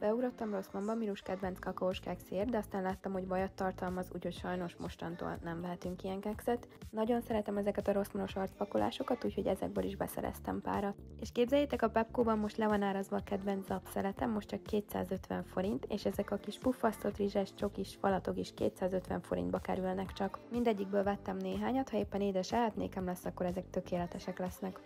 Beugrottam rossz mamba Mirus kedvenc kakaós kekszért, de aztán láttam, hogy vajat tartalmaz, úgyhogy sajnos mostantól nem vehetünk ilyen kekszet. Nagyon szeretem ezeket a rossz arcpakolásokat, úgyhogy ezekből is beszereztem párat. És képzeljétek, a Pepkóban most le van árazva a kedvenc zapszeletem, most csak 250 forint, és ezek a kis puffasztott rizses csokis falatok is 250 forintba kerülnek csak. Mindegyikből vettem néhányat, ha éppen édes nékem lesz, akkor ezek tökéletesek lesznek.